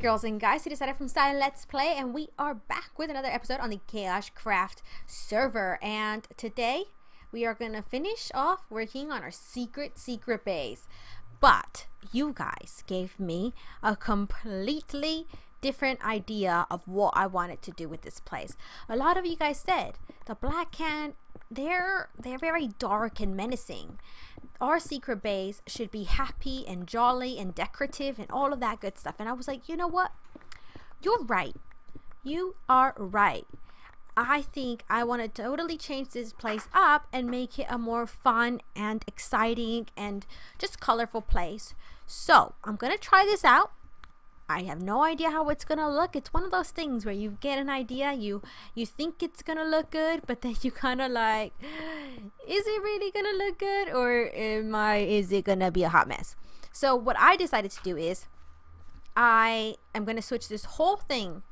girls and guys, it is Ada from Zai Let's Play and we are back with another episode on the KaoshKraft server and today we are going to finish off working on our secret secret base but you guys gave me a completely different idea of what I wanted to do with this place. A lot of you guys said the black can they're they're very dark and menacing. Our secret base should be happy and jolly and decorative and all of that good stuff. And I was like, you know what? You're right. You are right. I think I want to totally change this place up and make it a more fun and exciting and just colorful place. So I'm going to try this out I have no idea how it's gonna look. It's one of those things where you get an idea, you you think it's gonna look good, but then you kind of like, is it really gonna look good, or am I? Is it gonna be a hot mess? So what I decided to do is, I am gonna switch this whole thing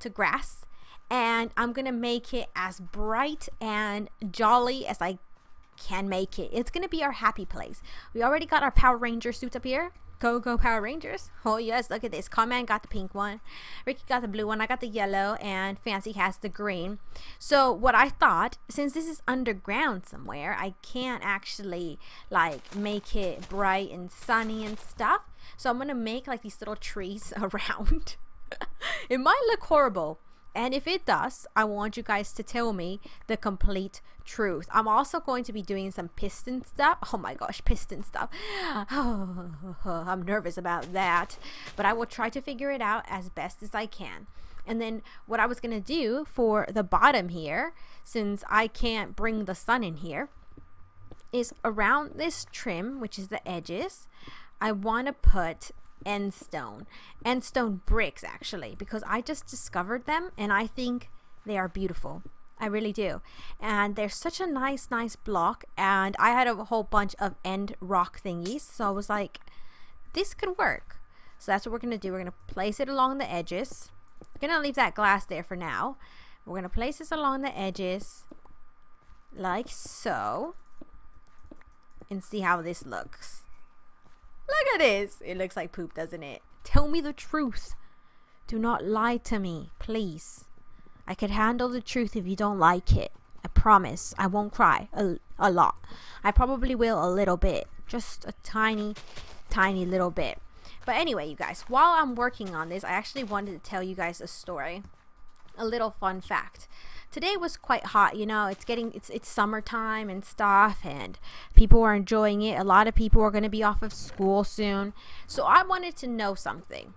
to grass, and I'm gonna make it as bright and jolly as I can make it. It's gonna be our happy place. We already got our Power Ranger suits up here. Go Go Power Rangers. Oh yes, look at this. Carman got the pink one. Ricky got the blue one. I got the yellow and Fancy has the green. So what I thought, since this is underground somewhere, I can't actually like make it bright and sunny and stuff. So I'm gonna make like these little trees around. it might look horrible and if it does, I want you guys to tell me the complete truth. I'm also going to be doing some piston stuff. Oh my gosh, piston stuff. I'm nervous about that. But I will try to figure it out as best as I can. And then what I was going to do for the bottom here, since I can't bring the sun in here, is around this trim, which is the edges, I want to put end stone end stone bricks actually because I just discovered them and I think they are beautiful. I really do. And they're such a nice nice block and I had a whole bunch of end rock thingies so I was like this could work. So that's what we're gonna do. We're gonna place it along the edges. We're gonna leave that glass there for now. We're gonna place this along the edges like so and see how this looks Look at this. It looks like poop, doesn't it? Tell me the truth. Do not lie to me, please. I could handle the truth if you don't like it. I promise I won't cry a, a lot. I probably will a little bit. Just a tiny, tiny little bit. But anyway, you guys, while I'm working on this, I actually wanted to tell you guys a story. A little fun fact today was quite hot you know it's getting it's it's summertime and stuff and people are enjoying it. A lot of people are going to be off of school soon. So i wanted to know something.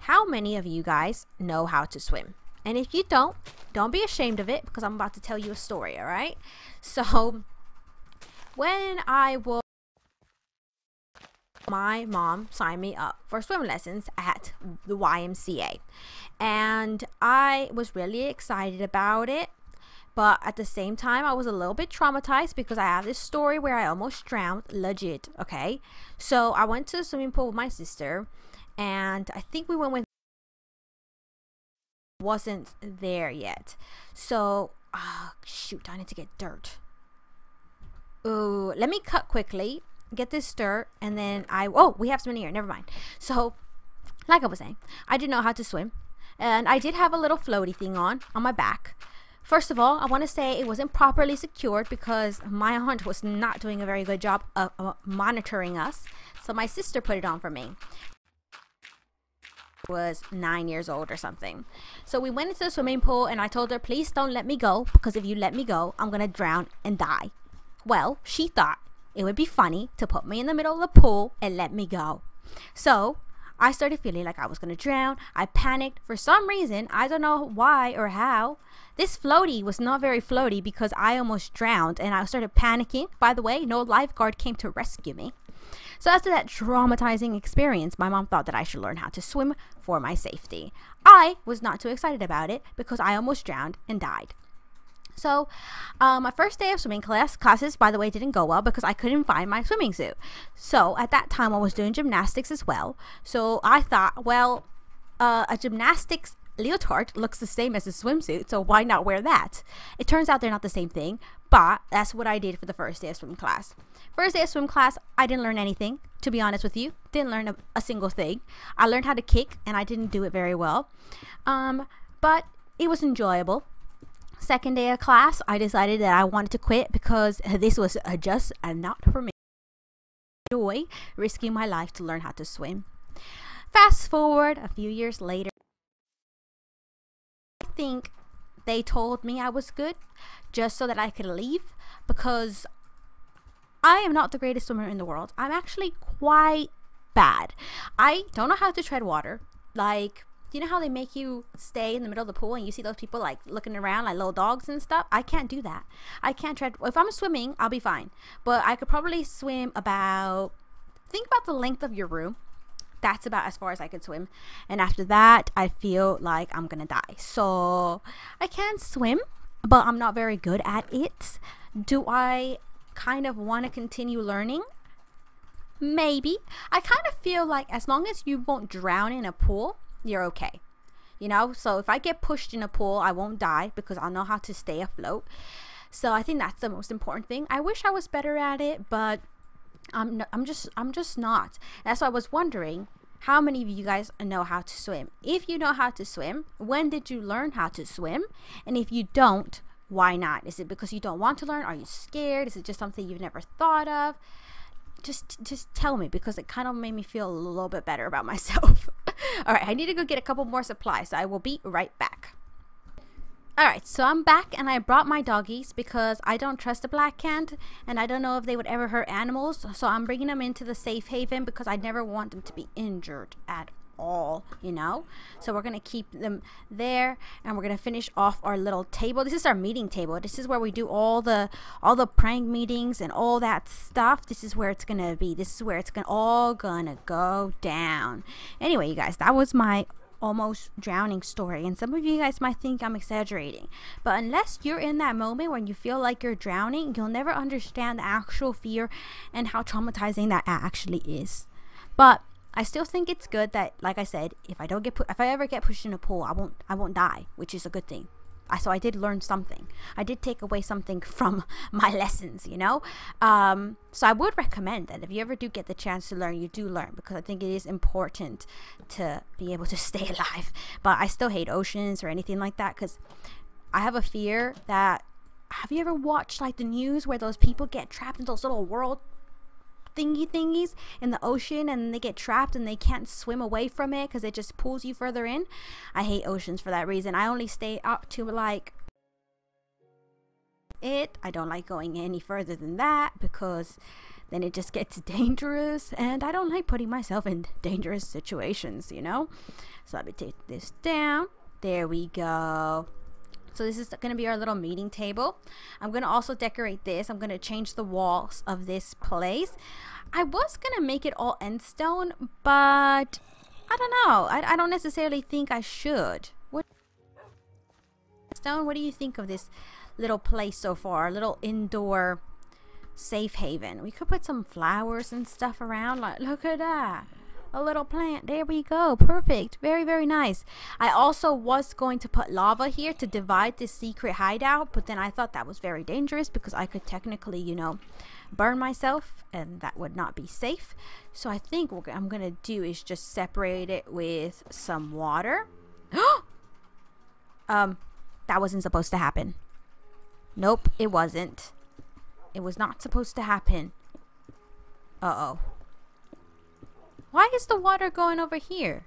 How many of you guys know how to swim? And if you don't don't be ashamed of it because i'm about to tell you a story all right? So when i was my mom signed me up for swim lessons at the YMCA. And I was really excited about it. But at the same time, I was a little bit traumatized because I have this story where I almost drowned, legit, okay? So I went to the swimming pool with my sister, and I think we went with wasn't there yet. So, oh, shoot, I need to get dirt. Oh, let me cut quickly get this stir and then I oh we have some in here never mind so like I was saying I didn't know how to swim and I did have a little floaty thing on on my back first of all I want to say it wasn't properly secured because my aunt was not doing a very good job of, of monitoring us so my sister put it on for me was nine years old or something. So we went into the swimming pool and I told her, please don't let me go because if you let me go, I'm going to drown and die. Well, she thought it would be funny to put me in the middle of the pool and let me go. So I started feeling like I was going to drown. I panicked. For some reason, I don't know why or how, this floaty was not very floaty because I almost drowned and I started panicking. By the way, no lifeguard came to rescue me. So after that traumatizing experience, my mom thought that I should learn how to swim for my safety. I was not too excited about it because I almost drowned and died. So, um, my first day of swimming class classes, by the way, didn't go well because I couldn't find my swimming suit. So at that time, I was doing gymnastics as well. So I thought, well, uh, a gymnastics leotard looks the same as a swimsuit, so why not wear that? It turns out they're not the same thing, but that's what I did for the first day of swim class. First day of swim class, I didn't learn anything, to be honest with you. Didn't learn a, a single thing. I learned how to kick, and I didn't do it very well. Um, but it was enjoyable. Second day of class, I decided that I wanted to quit because this was uh, just not for me. Joy risking my life to learn how to swim. Fast forward a few years later, I think they told me I was good just so that I could leave because I am not the greatest swimmer in the world. I'm actually quite bad. I don't know how to tread water. Like, you know how they make you stay in the middle of the pool and you see those people like looking around like little dogs and stuff? I can't do that. I can't tread. If I'm swimming, I'll be fine. But I could probably swim about, think about the length of your room. That's about as far as I could swim. And after that, I feel like I'm gonna die. So I can swim, but I'm not very good at it. Do I kind of want to continue learning? Maybe. I kind of feel like as long as you won't drown in a pool, you're okay. You know, so if I get pushed in a pool, I won't die because I'll know how to stay afloat. So I think that's the most important thing. I wish I was better at it, but I'm I'm just I'm just not. That's why I was wondering how many of you guys know how to swim. If you know how to swim, when did you learn how to swim? And if you don't, why not? Is it because you don't want to learn? Are you scared? Is it just something you've never thought of? Just just tell me because it kind of made me feel a little bit better about myself. All right, I need to go get a couple more supplies. So I will be right back. Alright, so I'm back and I brought my doggies because I don't trust the black cat and I don't know if they would ever hurt animals. So I'm bringing them into the safe haven because I never want them to be injured at all, you know? So we're going to keep them there and we're going to finish off our little table. This is our meeting table. This is where we do all the all the prank meetings and all that stuff. This is where it's going to be. This is where it's to all going to go down. Anyway, you guys, that was my almost drowning story. And some of you guys might think I'm exaggerating. But unless you're in that moment when you feel like you're drowning, you'll never understand the actual fear and how traumatizing that actually is. But I still think it's good that, like I said, if I don't get if I ever get pushed in a pool, I won't, I won't die, which is a good thing. I, so I did learn something. I did take away something from my lessons, you know. Um, so I would recommend that if you ever do get the chance to learn, you do learn because I think it is important to be able to stay alive. But I still hate oceans or anything like that because I have a fear that. Have you ever watched like the news where those people get trapped in those little world thingy thingies in the ocean and they get trapped and they can't swim away from it because it just pulls you further in. I hate oceans for that reason. I only stay up to like it. I don't like going any further than that because then it just gets dangerous and I don't like putting myself in dangerous situations, you know? So let me take this down. There we go. So this is going to be our little meeting table. I'm going to also decorate this. I'm going to change the walls of this place. I was going to make it all end stone, but I don't know. I, I don't necessarily think I should. What Stone, what do you think of this little place so far? A little indoor safe haven. We could put some flowers and stuff around. Like, look at that a little plant. There we go. Perfect. Very, very nice. I also was going to put lava here to divide this secret hideout, but then I thought that was very dangerous because I could technically, you know, burn myself and that would not be safe. So I think what I'm going to do is just separate it with some water. um, that wasn't supposed to happen. Nope, it wasn't. It was not supposed to happen. Uh-oh. Why is the water going over here?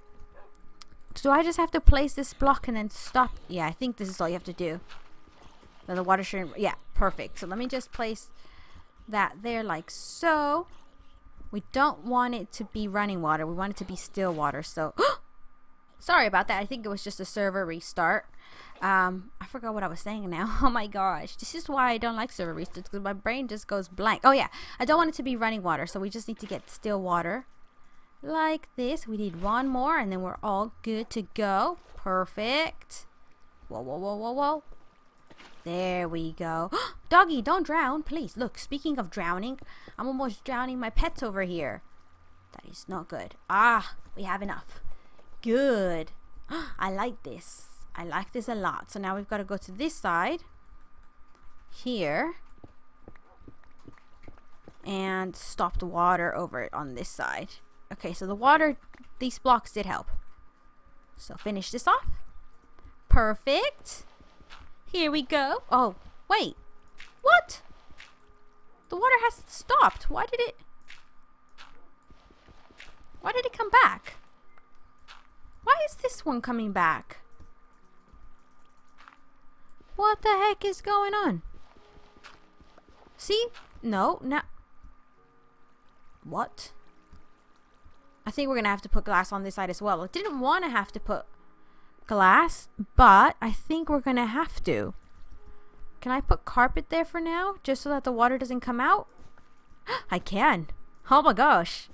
Do I just have to place this block and then stop? Yeah, I think this is all you have to do. Then the water shouldn't... Yeah, perfect. So let me just place that there like so. We don't want it to be running water. We want it to be still water. So, sorry about that. I think it was just a server restart. Um, I forgot what I was saying now. Oh my gosh. This is why I don't like server restarts because my brain just goes blank. Oh yeah, I don't want it to be running water. So we just need to get still water like this. We need one more and then we're all good to go. Perfect. Whoa, whoa, whoa, whoa, whoa. There we go. Doggy, don't drown, please. Look, speaking of drowning, I'm almost drowning my pets over here. That is not good. Ah, we have enough. Good. I like this. I like this a lot. So now we've got to go to this side. Here. And stop the water over on this side. Okay, so the water, these blocks did help. So finish this off. Perfect. Here we go. Oh, wait. What? The water has stopped. Why did it... Why did it come back? Why is this one coming back? What the heck is going on? See? No, no. What? I think we're going to have to put glass on this side as well. I didn't want to have to put glass, but I think we're going to have to. Can I put carpet there for now? Just so that the water doesn't come out? I can. Oh my gosh.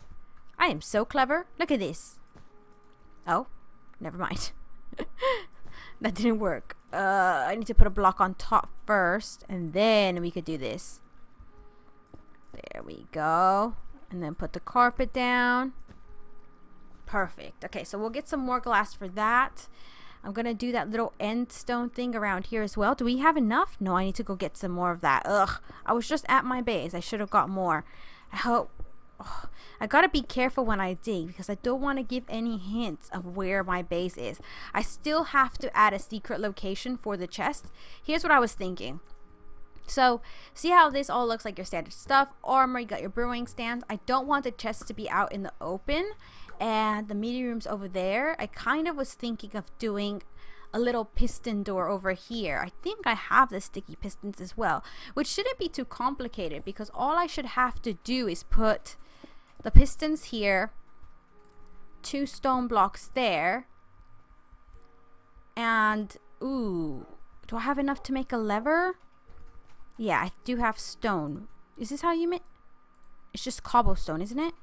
I am so clever. Look at this. Oh, never mind. that didn't work. Uh, I need to put a block on top first, and then we could do this. There we go. And then put the carpet down. Perfect. Okay, so we'll get some more glass for that. I'm going to do that little end stone thing around here as well. Do we have enough? No, I need to go get some more of that. Ugh, I was just at my base. I should have got more. I hope... Oh, I gotta be careful when I dig because I don't want to give any hints of where my base is. I still have to add a secret location for the chest. Here's what I was thinking. So, see how this all looks like your standard stuff, armor, you got your brewing stands. I don't want the chest to be out in the open and the meeting rooms over there. I kind of was thinking of doing a little piston door over here. I think I have the sticky pistons as well, which shouldn't be too complicated because all I should have to do is put the pistons here, two stone blocks there, and ooh, do I have enough to make a lever? Yeah, I do have stone. Is this how you make? It's just cobblestone, isn't it?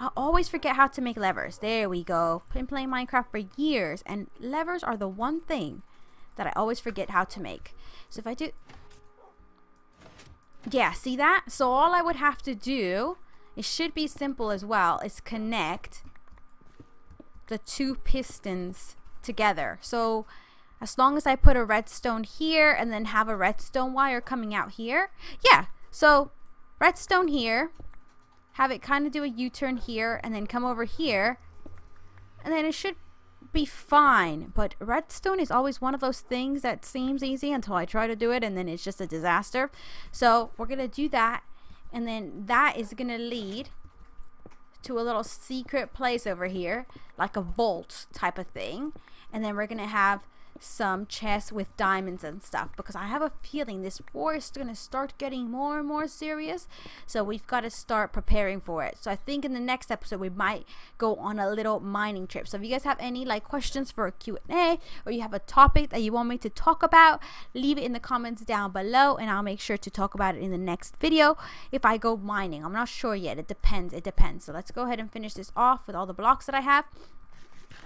I always forget how to make levers. There we go. Been playing Minecraft for years, and levers are the one thing that I always forget how to make. So if I do... Yeah, see that? So all I would have to do, it should be simple as well, is connect the two pistons together. So as long as I put a redstone here and then have a redstone wire coming out here. Yeah, so redstone here, have it kind of do a U-turn here and then come over here and then it should be fine. But redstone is always one of those things that seems easy until I try to do it and then it's just a disaster. So we're gonna do that and then that is gonna lead to a little secret place over here like a vault type of thing. And then we're gonna have some chests with diamonds and stuff because I have a feeling this war is going to start getting more and more serious. So we've got to start preparing for it. So I think in the next episode we might go on a little mining trip. So if you guys have any like questions for a Q&A or you have a topic that you want me to talk about, leave it in the comments down below and I'll make sure to talk about it in the next video if I go mining. I'm not sure yet. It depends. It depends. So let's go ahead and finish this off with all the blocks that I have.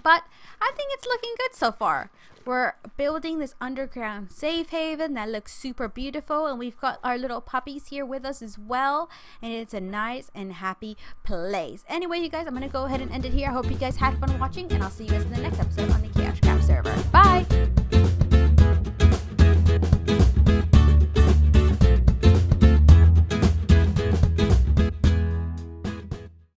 But I think it's looking good so far. We're building this underground safe haven that looks super beautiful and we've got our little puppies here with us as well and it's a nice and happy place. Anyway, you guys, I'm going to go ahead and end it here. I hope you guys had fun watching and I'll see you guys in the next episode on the KaoshKraft server. Bye!